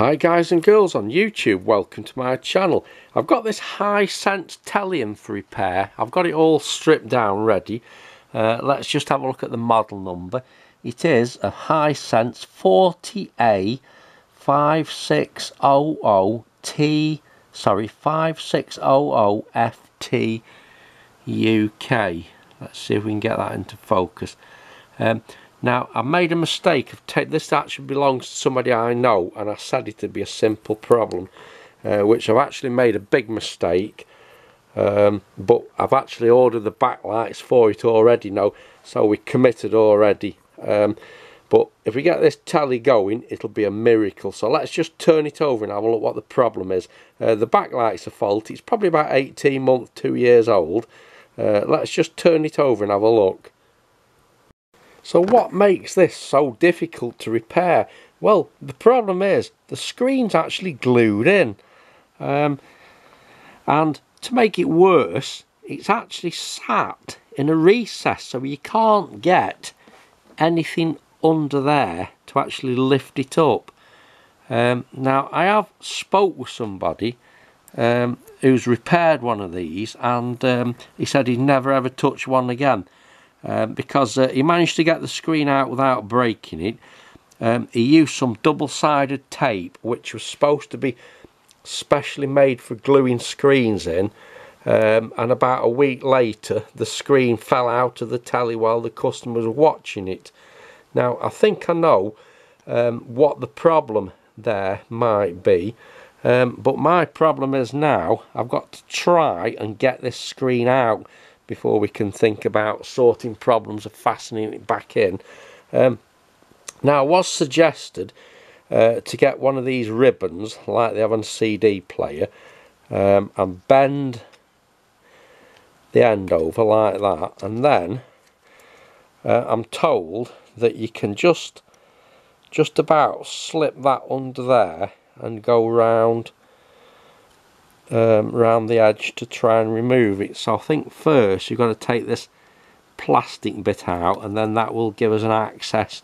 Hi guys and girls on YouTube, welcome to my channel. I've got this Hisense Tellium for repair. I've got it all stripped down ready. Uh, let's just have a look at the model number. It is a Hisense 40A 5600T, sorry, 5600FT UK. Let's see if we can get that into focus. Um, now, I made a mistake of this actually belongs to somebody I know, and I said it would be a simple problem, uh, which I've actually made a big mistake. Um, but I've actually ordered the backlights for it already now, so we committed already. Um, but if we get this tally going, it'll be a miracle. So let's just turn it over and have a look what the problem is. Uh, the backlight's a fault. It's probably about 18 months, two years old. Uh, let's just turn it over and have a look. So what makes this so difficult to repair? Well, the problem is the screen's actually glued in. Um, and to make it worse, it's actually sat in a recess so you can't get anything under there to actually lift it up. Um, now, I have spoke with somebody um, who's repaired one of these and um, he said he'd never ever touch one again um, because uh, he managed to get the screen out without breaking it. Um, he used some double-sided tape which was supposed to be specially made for gluing screens in um, and about a week later the screen fell out of the telly while the customer was watching it. Now I think I know um, what the problem there might be um, but my problem is now I've got to try and get this screen out before we can think about sorting problems of fastening it back in. Um, now, I was suggested uh, to get one of these ribbons, like they have on CD player, um, and bend the end over like that, and then uh, I'm told that you can just just about slip that under there and go round um, around the edge to try and remove it. So I think first you've got to take this plastic bit out and then that will give us an access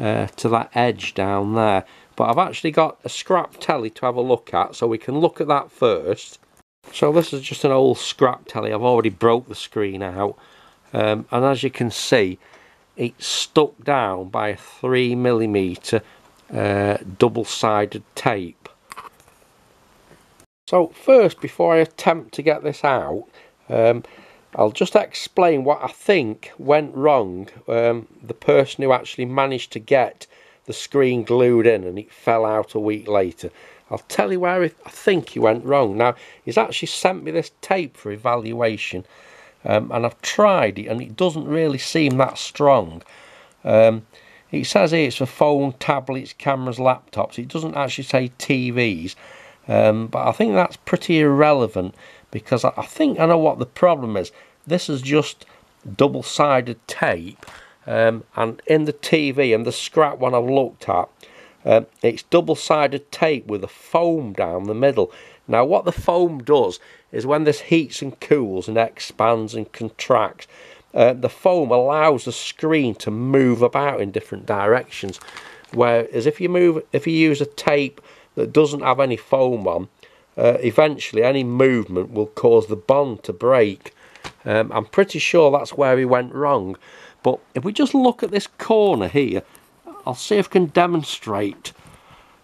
uh, to that edge down there. But I've actually got a scrap telly to have a look at so we can look at that first. So this is just an old scrap telly. I've already broke the screen out um, and as you can see it's stuck down by a 3mm uh, double-sided tape so first, before I attempt to get this out, um, I'll just explain what I think went wrong. Um, the person who actually managed to get the screen glued in and it fell out a week later. I'll tell you where I think he went wrong. Now, he's actually sent me this tape for evaluation um, and I've tried it and it doesn't really seem that strong. Um, it says here it's for phone, tablets, cameras, laptops. It doesn't actually say TVs. Um, but I think that's pretty irrelevant because I, think I know what the problem is. This is just double-sided tape um, and in the TV and the scrap one I've looked at um, it's double-sided tape with a foam down the middle. Now what the foam does is when this heats and cools and expands and contracts uh, the foam allows the screen to move about in different directions whereas if you move if you use a tape that doesn't have any foam on, uh, eventually any movement will cause the bond to break. Um, I'm pretty sure that's where he went wrong. But if we just look at this corner here, I'll see if I can demonstrate.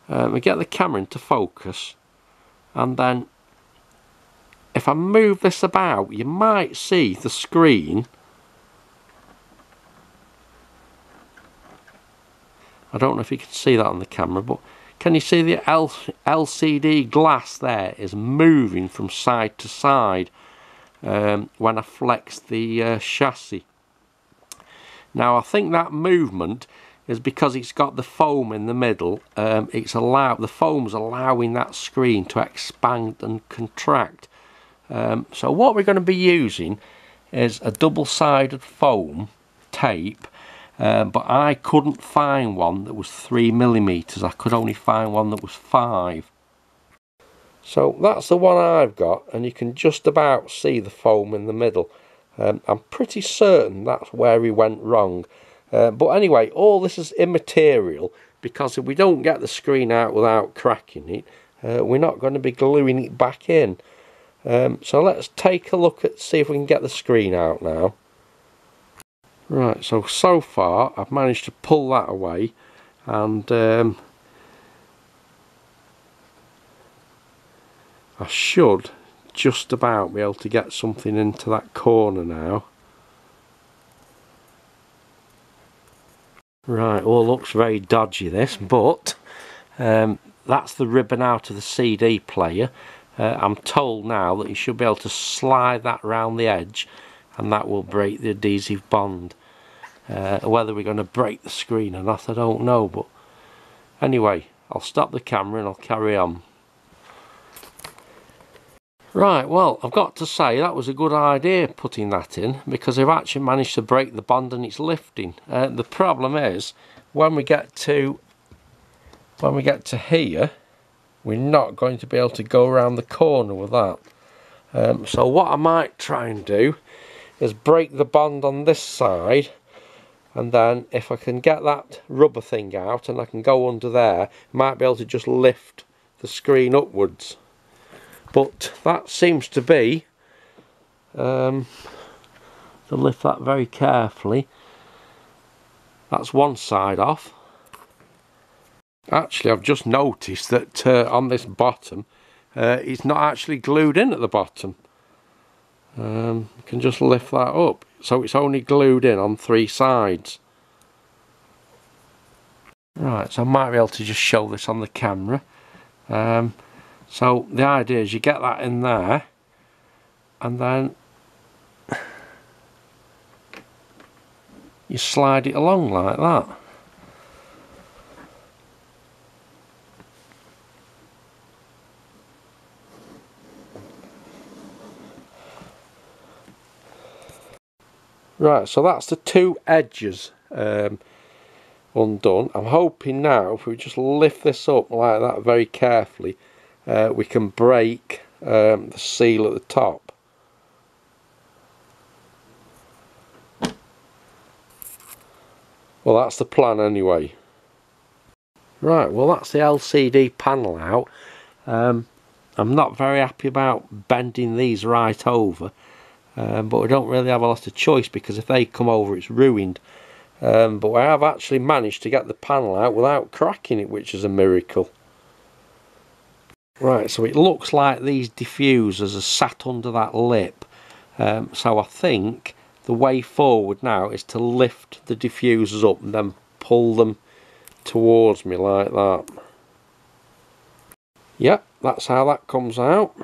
Um, we get the camera into focus and then if I move this about you might see the screen I don't know if you can see that on the camera but can you see the LCD glass there is moving from side to side um, when I flex the uh, chassis. Now I think that movement is because it's got the foam in the middle. Um, it's allow the foam's allowing that screen to expand and contract. Um, so what we're going to be using is a double-sided foam tape um, but I couldn't find one that was three millimeters. I could only find one that was five. So that's the one I've got, and you can just about see the foam in the middle. Um, I'm pretty certain that's where he went wrong. Uh, but anyway, all this is immaterial because if we don't get the screen out without cracking it, uh, we're not going to be gluing it back in. Um, so let's take a look at see if we can get the screen out now. Right, so so far I've managed to pull that away and um, I should just about be able to get something into that corner now. Right, all looks very dodgy this, but um, that's the ribbon out of the CD player. Uh, I'm told now that you should be able to slide that round the edge and that will break the adhesive bond. Uh, whether we're going to break the screen or not, I don't know. But anyway, I'll stop the camera and I'll carry on. Right, well, I've got to say that was a good idea putting that in because I've actually managed to break the bond and it's lifting. Uh, the problem is when we get to when we get to here, we're not going to be able to go around the corner with that. Um, so what I might try and do is break the bond on this side and then if I can get that rubber thing out and I can go under there might be able to just lift the screen upwards. But that seems to be um, to lift that very carefully. That's one side off. Actually I've just noticed that uh, on this bottom uh, it's not actually glued in at the bottom um, you can just lift that up. So it's only glued in on three sides. Right so I might be able to just show this on the camera. Um, so the idea is you get that in there and then you slide it along like that Right, so that's the two edges um, undone. I'm hoping now if we just lift this up like that very carefully, uh, we can break um, the seal at the top. Well, that's the plan anyway. Right, well that's the LCD panel out. Um, I'm not very happy about bending these right over um, but we don't really have a lot of choice because if they come over it's ruined. Um, but I have actually managed to get the panel out without cracking it which is a miracle. Right so it looks like these diffusers are sat under that lip. Um, so I think the way forward now is to lift the diffusers up and then pull them towards me like that. Yep that's how that comes out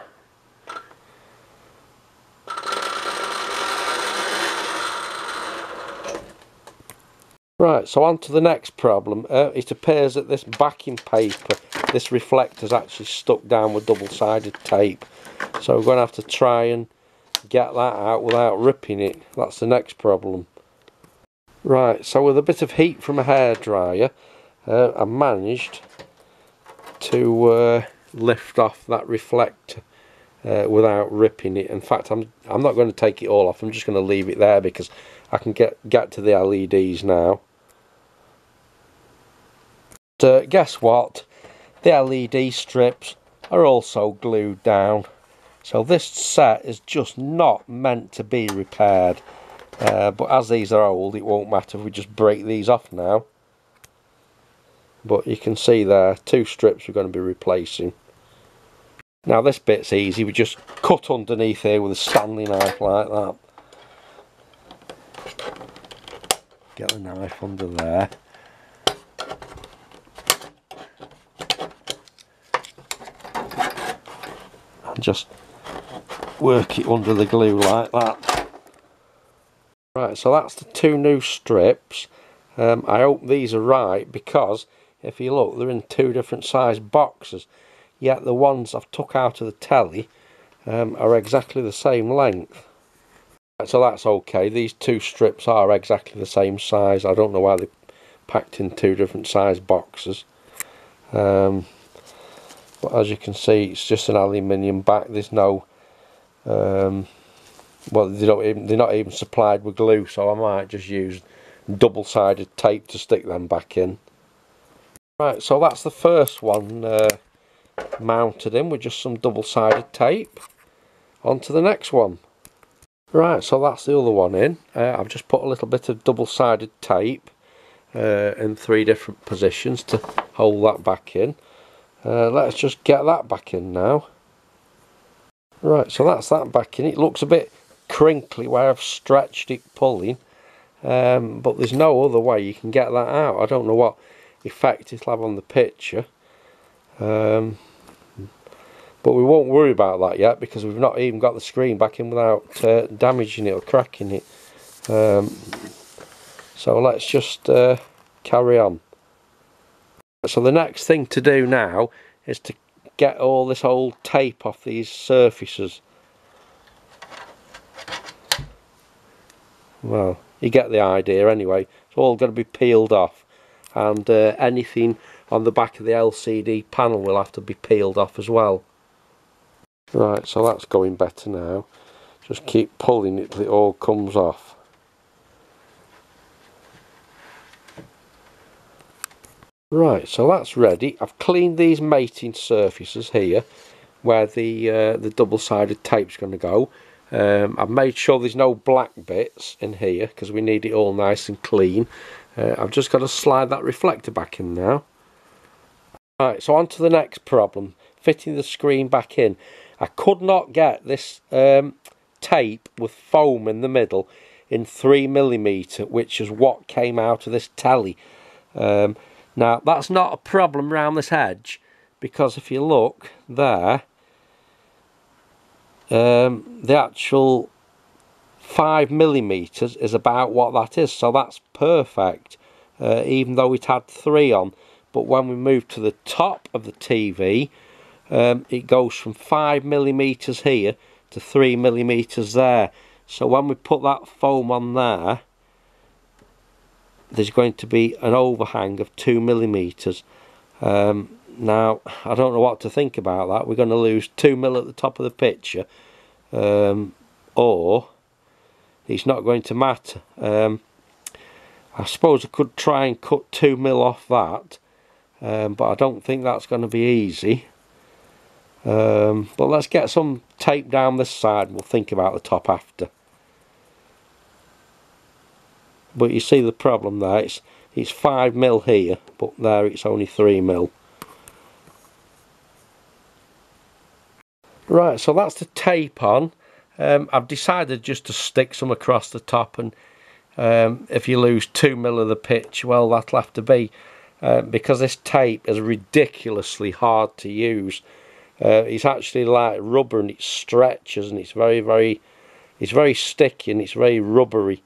Right, so on to the next problem. Uh, it appears that this backing paper, this reflector is actually stuck down with double-sided tape. So we're going to have to try and get that out without ripping it. That's the next problem. Right, so with a bit of heat from a hairdryer, uh, I managed to uh, lift off that reflector uh, without ripping it. In fact, I'm I'm not going to take it all off. I'm just going to leave it there because I can get get to the LEDs now. Uh, guess what? The LED strips are also glued down. So this set is just not meant to be repaired. Uh, but as these are old, it won't matter if we just break these off now. But you can see there, two strips we're going to be replacing. Now this bit's easy, we just cut underneath here with a Stanley knife like that. Get the knife under there. Just work it under the glue like that. Right, so that's the two new strips. Um, I hope these are right because if you look, they're in two different size boxes yet the ones I've took out of the telly um, are exactly the same length. So that's okay, these two strips are exactly the same size, I don't know why they're packed in two different size boxes. Um, but as you can see it's just an aluminium back, there's no, um, well they don't even, they're not even supplied with glue so I might just use double-sided tape to stick them back in. Right, so that's the first one uh, mounted in with just some double-sided tape. On to the next one. Right, so that's the other one in. Uh, I've just put a little bit of double-sided tape uh, in three different positions to hold that back in. Uh, let's just get that back in now. Right, so that's that back in. It looks a bit crinkly where I've stretched it pulling. Um, but there's no other way you can get that out. I don't know what effect it'll have on the picture. Um, but we won't worry about that yet because we've not even got the screen back in without uh, damaging it or cracking it. Um, so let's just uh, carry on. So the next thing to do now is to get all this old tape off these surfaces. Well, you get the idea anyway. It's all going to be peeled off and uh, anything on the back of the LCD panel will have to be peeled off as well. Right, so that's going better now. Just keep pulling it till it all comes off. Right, so that's ready. I've cleaned these mating surfaces here where the uh, the double-sided tape's going to go. Um, I've made sure there's no black bits in here because we need it all nice and clean. Uh, I've just got to slide that reflector back in now. Right, so on to the next problem, fitting the screen back in. I could not get this um, tape with foam in the middle in 3mm, which is what came out of this telly. Um, now that's not a problem around this edge because if you look there, um, the actual 5 millimeters is about what that is so that's perfect uh, even though it had 3 on. But when we move to the top of the TV um, it goes from 5 millimeters here to 3 millimeters there. So when we put that foam on there there's going to be an overhang of 2 millimeters. Um, now, I don't know what to think about that. We're going to lose 2 mil at the top of the picture, um, or it's not going to matter. Um, I suppose I could try and cut 2 mil off that, um, but I don't think that's going to be easy. Um, but let's get some tape down this side and we'll think about the top after but you see the problem there it's it's 5 mil here but there it's only 3 mil. Right so that's the tape on. Um, I've decided just to stick some across the top and um, if you lose 2 mil of the pitch well that'll have to be uh, because this tape is ridiculously hard to use. Uh, it's actually like rubber and it stretches and it's very very it's very sticky and it's very rubbery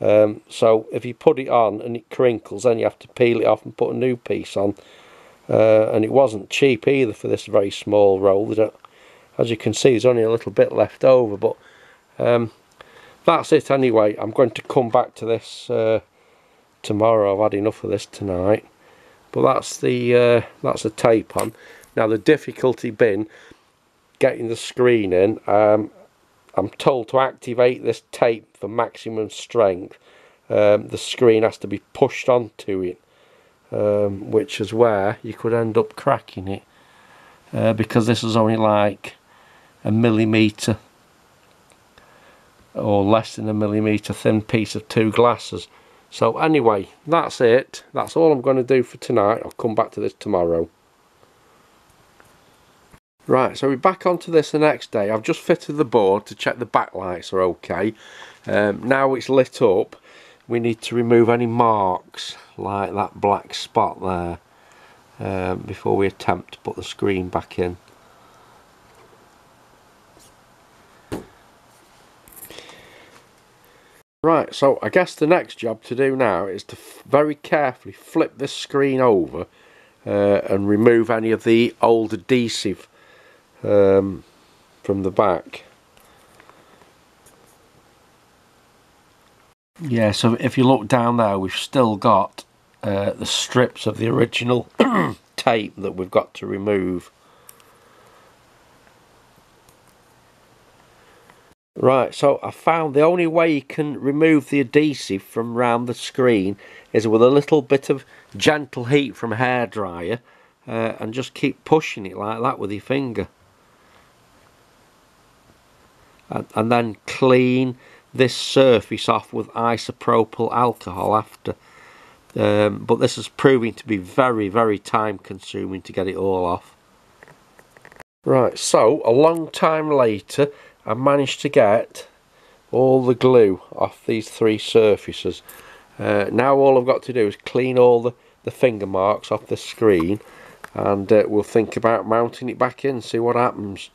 um, so if you put it on and it crinkles then you have to peel it off and put a new piece on. Uh, and it wasn't cheap either for this very small roll. As you can see there's only a little bit left over but um, that's it anyway. I'm going to come back to this uh, tomorrow. I've had enough of this tonight. But that's the uh, that's the tape on. Now the difficulty been getting the screen in. Um, I'm told to activate this tape for maximum strength. Um, the screen has to be pushed onto it um, which is where you could end up cracking it uh, because this is only like a millimetre or less than a millimetre thin piece of two glasses. So anyway that's it. That's all I'm going to do for tonight. I'll come back to this tomorrow Right, so we're back onto this the next day. I've just fitted the board to check the backlights are okay. Um, now it's lit up, we need to remove any marks like that black spot there um, before we attempt to put the screen back in. Right, so I guess the next job to do now is to very carefully flip this screen over uh, and remove any of the old adhesive um, from the back. Yeah, so if you look down there, we've still got uh, the strips of the original tape that we've got to remove. Right, so I found the only way you can remove the adhesive from around the screen is with a little bit of gentle heat from hairdryer uh, and just keep pushing it like that with your finger. And, and then clean this surface off with isopropyl alcohol after. Um, but this is proving to be very, very time consuming to get it all off. Right, so a long time later I managed to get all the glue off these three surfaces. Uh, now all I've got to do is clean all the, the finger marks off the screen and uh, we'll think about mounting it back in, see what happens.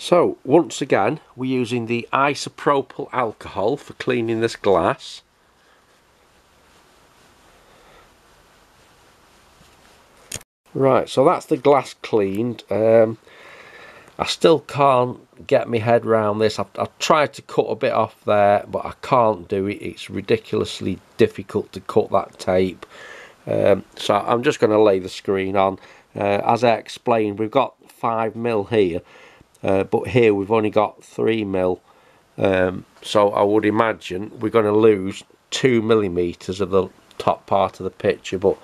So, once again, we're using the isopropyl alcohol for cleaning this glass. Right, so that's the glass cleaned. Um, I still can't get my head around this. I've, I've, tried to cut a bit off there, but I can't do it. It's ridiculously difficult to cut that tape. Um, so I'm just going to lay the screen on. Uh, as I explained, we've got 5 mil here, uh, but here we've only got 3 mil. Um, so I would imagine we're going to lose 2 millimeters of the top part of the picture, but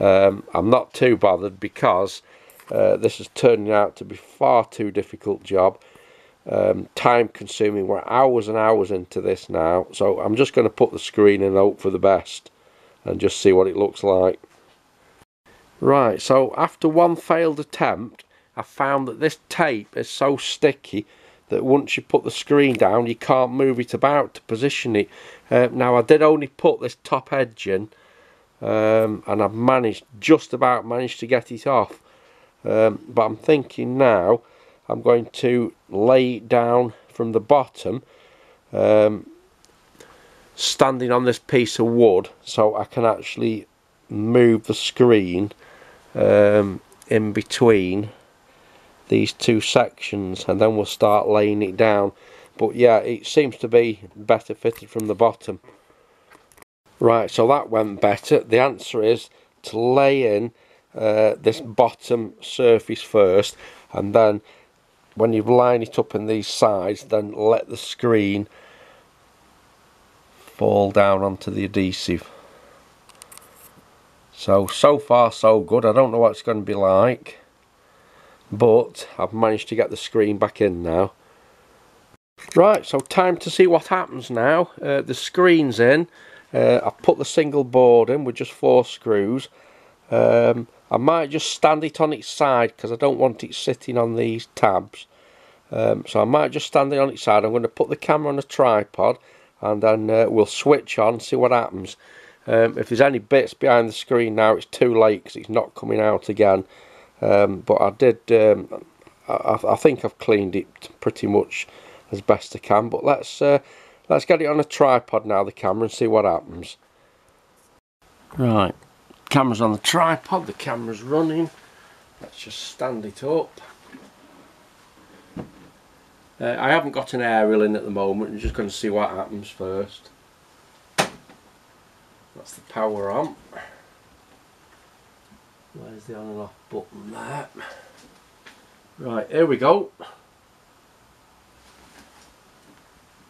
um, I'm not too bothered because uh, this is turning out to be far too difficult job. Um, time consuming. We're hours and hours into this now. So I'm just going to put the screen in and hope for the best and just see what it looks like. Right, so after one failed attempt, I found that this tape is so sticky that once you put the screen down, you can't move it about to position it. Uh, now, I did only put this top edge in, um, and I've managed, just about managed to get it off. Um, but I'm thinking now I'm going to lay it down from the bottom um, standing on this piece of wood so I can actually move the screen um, in between these two sections and then we'll start laying it down. But yeah it seems to be better fitted from the bottom. Right so that went better. The answer is to lay in uh, this bottom surface first and then when you line it up in these sides then let the screen fall down onto the adhesive. So so far so good. I don't know what it's going to be like but I've managed to get the screen back in now right so time to see what happens now uh, the screen's in uh, I've put the single board in with just four screws um, I might just stand it on its side because I don't want it sitting on these tabs. Um, so I might just stand it on its side. I'm going to put the camera on a tripod and then uh, we'll switch on, see what happens. Um, if there's any bits behind the screen now, it's too late because it's not coming out again. Um, but I did, um, I, I, think I've cleaned it pretty much as best I can. But let's uh, let's get it on a tripod now, the camera, and see what happens. Right, camera's on the tripod, the camera's running. Let's just stand it up. Uh, I haven't got an aerial in at the moment, I'm just going to see what happens first. That's the power on. Where's the on and off button there? Right, here we go.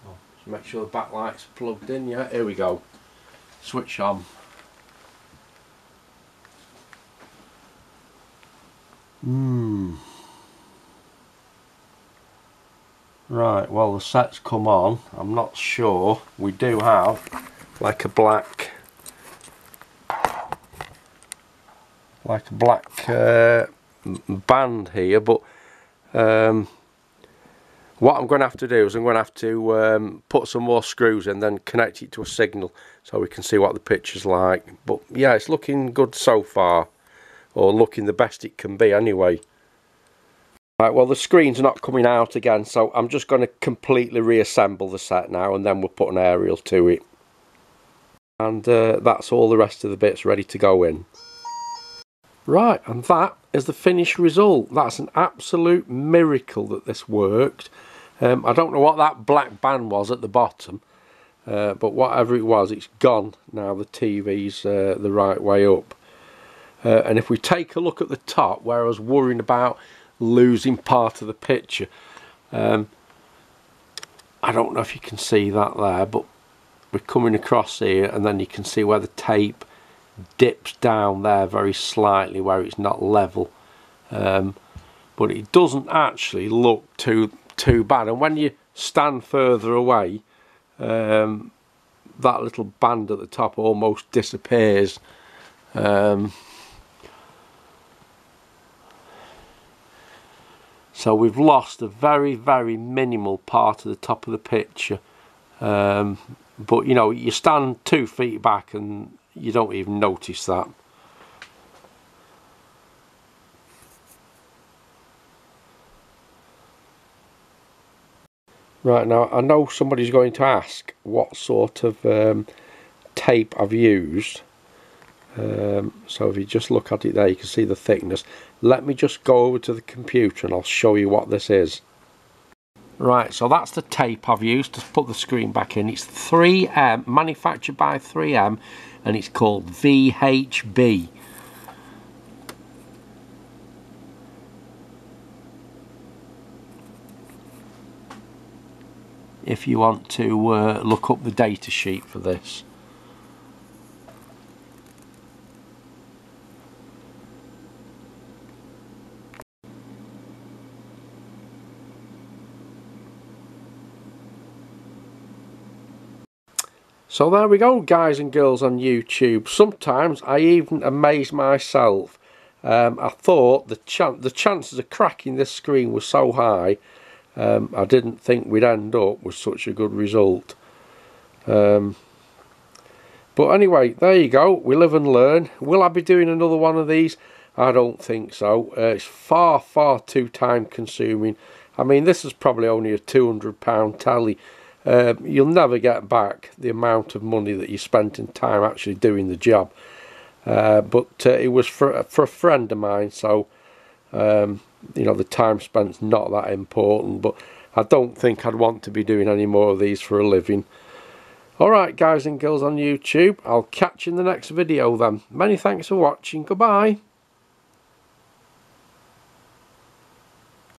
Oh, just make sure the backlight's plugged in, yeah, here we go. Switch on. Hmm. Right, well the set's come on. I'm not sure. We do have like a black like a black uh, band here but um, what I'm going to have to do is I'm going to have to um, put some more screws in then connect it to a signal so we can see what the picture's like but yeah it's looking good so far or looking the best it can be anyway. Right, well the screen's not coming out again so I'm just going to completely reassemble the set now and then we'll put an aerial to it. And uh, that's all the rest of the bits ready to go in. Right, and that is the finished result. That's an absolute miracle that this worked. Um, I don't know what that black band was at the bottom, uh, but whatever it was, it's gone now the TV's uh, the right way up. Uh, and if we take a look at the top where I was worrying about losing part of the picture um, I don't know if you can see that there but we're coming across here and then you can see where the tape dips down there very slightly where it's not level. Um, but it doesn't actually look too too bad. And when you stand further away um, that little band at the top almost disappears. Um, so we've lost a very very minimal part of the top of the picture. Um, but you know you stand two feet back and you don't even notice that Right now, I know somebody's going to ask what sort of um, tape I've used. Um, so if you just look at it there, you can see the thickness. Let me just go over to the computer and I'll show you what this is. Right, so that's the tape I've used to put the screen back in. It's 3M, manufactured by 3M, and it's called VHB. if you want to uh, look up the data sheet for this. So there we go guys and girls on YouTube. Sometimes I even amaze myself. Um, I thought the, chan the chances of cracking this screen were so high um, I didn't think we'd end up with such a good result. Um, but anyway, there you go. We live and learn. Will I be doing another one of these? I don't think so. Uh, it's far, far too time consuming. I mean, this is probably only a £200 tally. Uh, you'll never get back the amount of money that you spent in time actually doing the job. Uh, but uh, it was for, for a friend of mine, so um, you know the time spent's not that important but I don't think I'd want to be doing any more of these for a living. Alright guys and girls on YouTube I'll catch you in the next video then. Many thanks for watching. Goodbye